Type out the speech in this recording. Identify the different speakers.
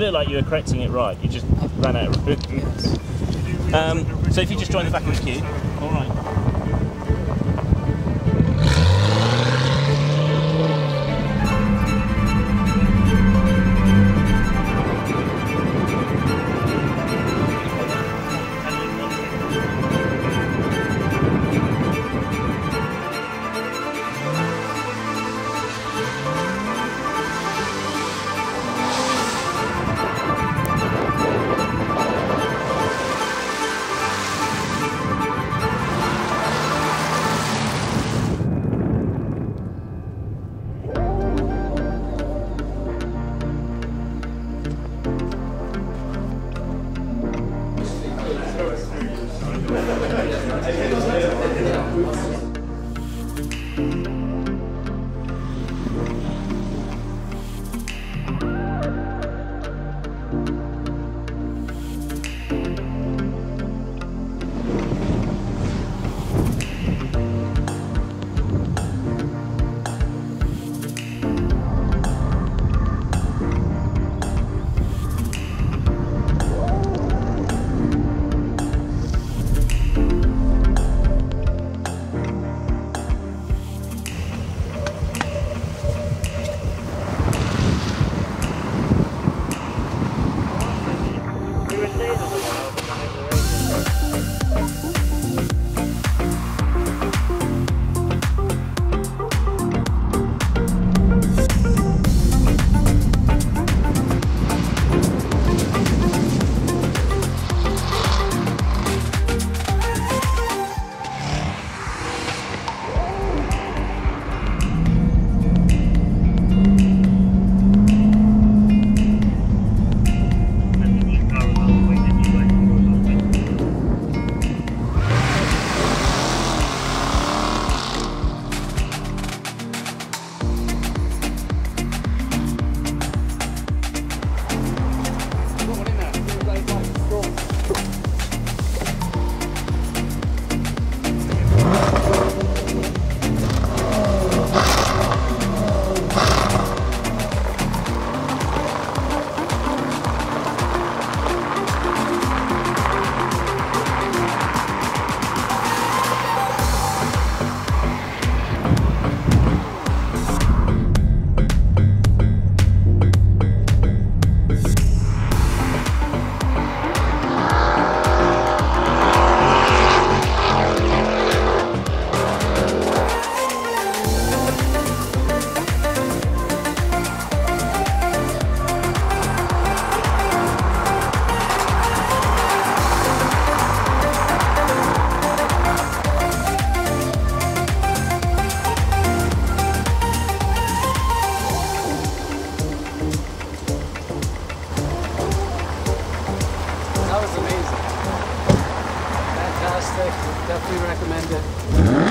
Speaker 1: look like you were correcting it right. You just ran out of room. um, so if you just join the back of the queue, all right.
Speaker 2: Recommend it.